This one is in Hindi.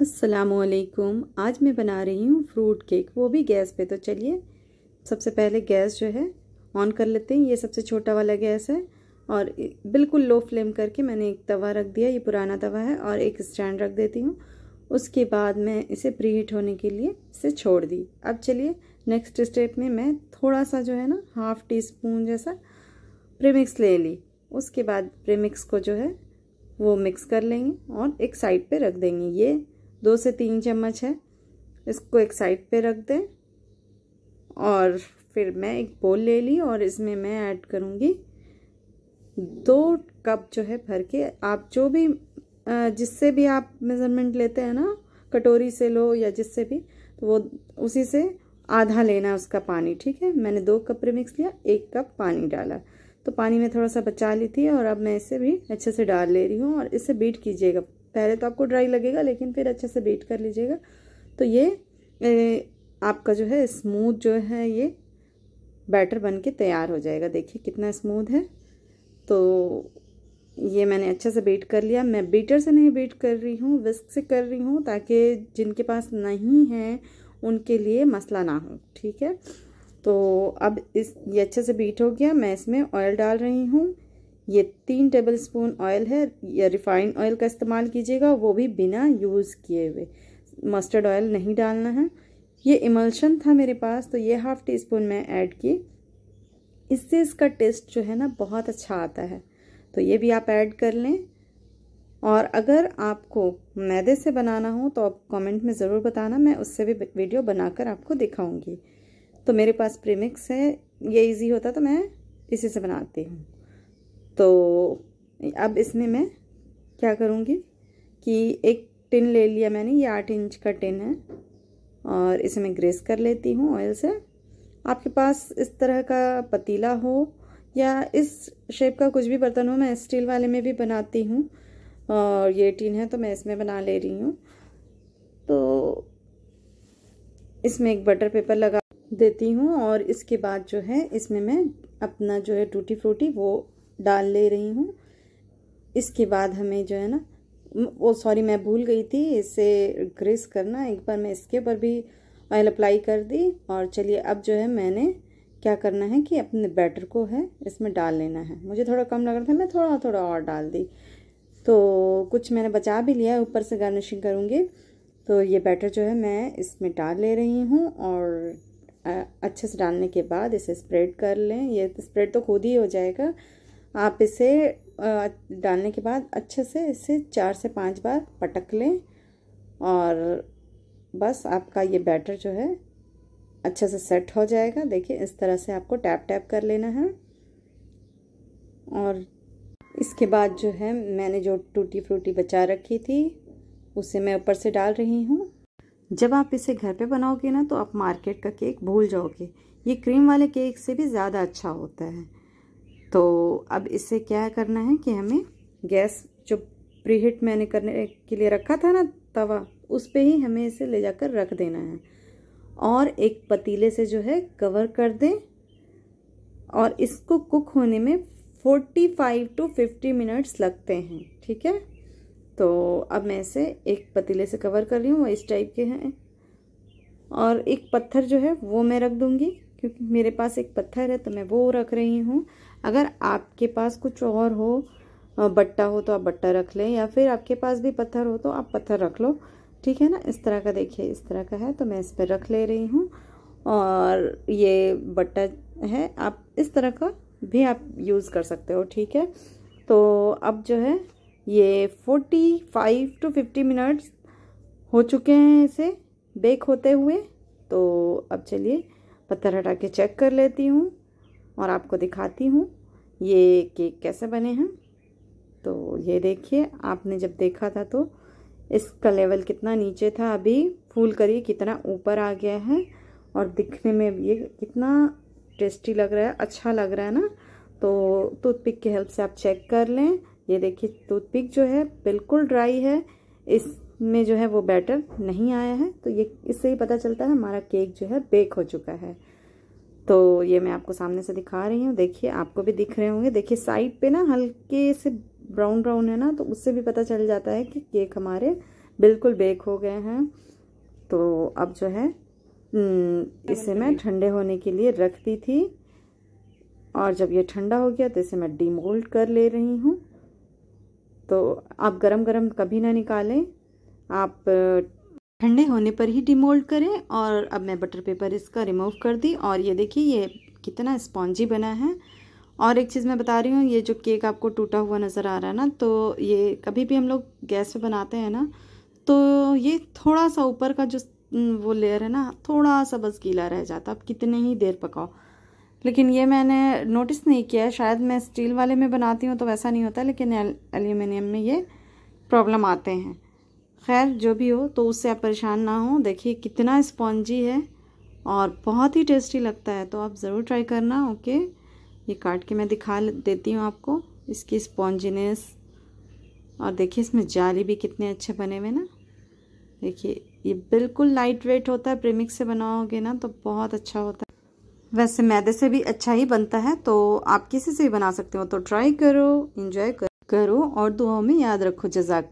असलकुम आज मैं बना रही हूँ फ्रूट केक। वो भी गैस पे। तो चलिए, सबसे पहले गैस जो है ऑन कर लेते हैं। ये सबसे छोटा वाला गैस है और बिल्कुल लो फ्लेम करके मैंने एक तवा रख दिया। ये पुराना तवा है और एक स्टैंड रख देती हूँ। उसके बाद मैं इसे प्री हीट होने के लिए इसे छोड़ दी। अब चलिए नेक्स्ट स्टेप में मैं थोड़ा सा जो है ना हाफ़ टी स्पून जैसा प्रेमिक्स ले ली। उसके बाद प्रेमिक्स को जो है, वो मिक्स कर लेंगे और एक साइड पे रख देंगे। ये दो से तीन चम्मच है। इसको एक साइड पे रख दें और फिर मैं एक बोल ले ली और इसमें मैं ऐड करूँगी दो कप जो है भर के। आप जो भी जिससे भी आप मेज़रमेंट लेते हैं ना, कटोरी से लो या जिससे भी तो वो उसी से आधा लेना है उसका पानी, ठीक है? मैंने दो कप मिक्स लिया, एक कप पानी डाला। तो पानी में थोड़ा सा बचा ली थी और अब मैं इसे भी अच्छे से डाल ले रही हूँ और इसे बीट कीजिएगा। पहले तो आपको ड्राई लगेगा, लेकिन फिर अच्छे से बीट कर लीजिएगा। तो ये आपका जो है स्मूथ जो है ये बैटर बन के तैयार हो जाएगा। देखिए कितना स्मूथ है। तो ये मैंने अच्छे से बीट कर लिया। मैं बीटर से नहीं बीट कर रही हूँ विस्क से कर रही हूँ, ताकि जिनके पास नहीं है, उनके लिए मसला ना हो, ठीक है? तो अब इस, ये अच्छे से बीट हो गया। मैं इसमें ऑयल डाल रही हूँ। ये तीन टेबल स्पून ऑयल है, या रिफाइंड ऑयल का इस्तेमाल कीजिएगा, वो भी बिना यूज़ किए हुए। मस्टर्ड ऑयल नहीं डालना है। ये इमल्शन था मेरे पास तो ये हाफ़ टी स्पून मैं ऐड की। इससे इसका टेस्ट जो है ना, बहुत अच्छा आता है। तो ये भी आप ऐड कर लें। और अगर आपको मैदे से बनाना हो तो आप कमेंट में ज़रूर बताना, मैं उससे भी वीडियो बनाकर आपको दिखाऊँगी। तो मेरे पास प्रीमिक्स है, ये इजी होता तो मैं इसी से बनाती हूँ। तो अब इसमें मैं क्या करूँगी कि एक टिन ले लिया मैंने, ये आठ इंच का टिन है और इसे मैं ग्रेस कर लेती हूँ ऑयल से। आपके पास इस तरह का पतीला हो या इस शेप का कुछ भी बर्तन हो, मैं स्टील वाले में भी बनाती हूँ और ये टिन है तो मैं इसमें बना ले रही हूँ। तो इसमें एक बटर पेपर लगा देती हूँ और इसके बाद जो है इसमें मैं अपना जो है टूटी फ्रूटी वो डाल ले रही हूँ। इसके बाद हमें जो है ना, वो सॉरी मैं भूल गई थी, इसे ग्रेस करना। एक बार मैं इसके ऊपर भी ऑयल अप्लाई कर दी और चलिए अब जो है मैंने क्या करना है कि अपने बैटर को है, इसमें डाल लेना है। मुझे थोड़ा कम लग रहा था, मैं थोड़ा थोड़ा और डाल दी। तो कुछ मैंने बचा भी लिया है, ऊपर से गार्निशिंग करूँगी। तो ये बैटर जो है मैं इसमें डाल ले रही हूँ और अच्छे से डालने के बाद इसे स्प्रेड कर लें। ये स्प्रेड तो खुद ही हो जाएगा। आप इसे डालने के बाद अच्छे से इसे चार से पाँच बार पटक लें और बस आपका ये बैटर जो है अच्छे से सेट हो जाएगा। देखिए, इस तरह से आपको टैप टैप कर लेना है। और इसके बाद जो है, मैंने जो टूटी फ्रूटी बचा रखी थी, उसे मैं ऊपर से डाल रही हूँ। जब आप इसे घर पे बनाओगे ना तो आप मार्केट का केक भूल जाओगे। ये क्रीम वाले केक से भी ज़्यादा अच्छा होता है। तो अब इसे क्या करना है कि हमें गैस जो प्रीहीट मैंने करने के लिए रखा था ना तवा, उस पर ही हमें इसे ले जाकर रख देना है। और एक पतीले से जो है कवर कर दें और इसको कुक होने में 45 टू 50 मिनट्स लगते हैं, ठीक है? तो अब मैं इसे एक पतीले से कवर कर रही हूँ, वो इस टाइप के हैं। और एक पत्थर जो है वो मैं रख दूँगी। क्योंकि मेरे पास एक पत्थर है तो मैं वो रख रही हूँ। अगर आपके पास कुछ और हो बट्टा हो तो आप बट्टा रख लें, या फिर आपके पास भी पत्थर हो तो आप पत्थर रख लो। ठीक है ना? इस तरह का देखिए, इस तरह का है तो मैं इस पर रख ले रही हूँ। और ये बट्टा है, आप इस तरह का भी आप यूज़ कर सकते हो, ठीक है? तो अब जो है, ये forty five to fifty minutes हो चुके हैं इसे बेक होते हुए। तो अब चलिए पत्थर हटा के चेक कर लेती हूँ और आपको दिखाती हूँ ये केक कैसे बने हैं। तो ये देखिए, आपने जब देखा था तो इसका लेवल कितना नीचे था, अभी फूल करिए कितना ऊपर आ गया है और दिखने में ये कितना टेस्टी लग रहा है अच्छा लग रहा है ना। तो टूथपिक की हेल्प से आप चेक कर लें। ये देखिए टूथपिक जो है बिल्कुल ड्राई है। इसमें जो है वो बैटर नहीं आया है तो ये इससे ही पता चलता है हमारा केक जो है बेक हो चुका है। तो ये मैं आपको सामने से दिखा रही हूँ देखिए आपको भी दिख रहे होंगे। देखिए साइड पे ना हल्के से ब्राउन ब्राउन है ना तो उससे भी पता चल जाता है कि केक हमारे बिल्कुल बेक हो गए हैं। तो अब जो है हम्म, इसे मैं ठंडे होने के लिए रख दी थी। और जब ये ठंडा हो गया तो इसे मैं डीमोल्ड कर ले रही हूँ। तो आप गरम गरम कभी ना निकालें। आप ठंडे होने पर ही डिमोल्ड करें और अब मैं बटर पेपर इसका रिमूव कर दी और ये देखिए, ये कितना स्पॉन्जी बना है। और एक चीज़ मैं बता रही हूँ, ये जो केक आपको टूटा हुआ नज़र आ रहा है ना तो ये कभी भी हम लोग गैस पे बनाते हैं ना तो ये थोड़ा सा ऊपर का जो वो लेयर है ना थोड़ा सा बस गीला रह जाता अब कितने ही देर पकाओ। लेकिन ये मैंने नोटिस नहीं किया शायद मैं स्टील वाले में बनाती हूँ तो वैसा नहीं होता, लेकिन एल्यूमिनियम में ये प्रॉब्लम आते हैं। खैर, जो भी हो तो उससे आप परेशान ना हो। देखिए, कितना स्पॉन्जी है और बहुत ही टेस्टी लगता है तो आप ज़रूर ट्राई करना, ओके? ये काट के मैं दिखा देती हूँ आपको, इसकी स्पॉन्जीनेस। और देखिए, इसमें जाली भी कितने अच्छे बने हुए ना। देखिए, ये बिल्कुल लाइट वेट होता है प्रेमिक्स से बनाओगे ना तो बहुत अच्छा होता है। वैसे मैदे से भी अच्छा ही बनता है तो आप किसी से भी बना सकते हो तो ट्राई करो इंजॉय करो और दुआओं में याद रखो जजाक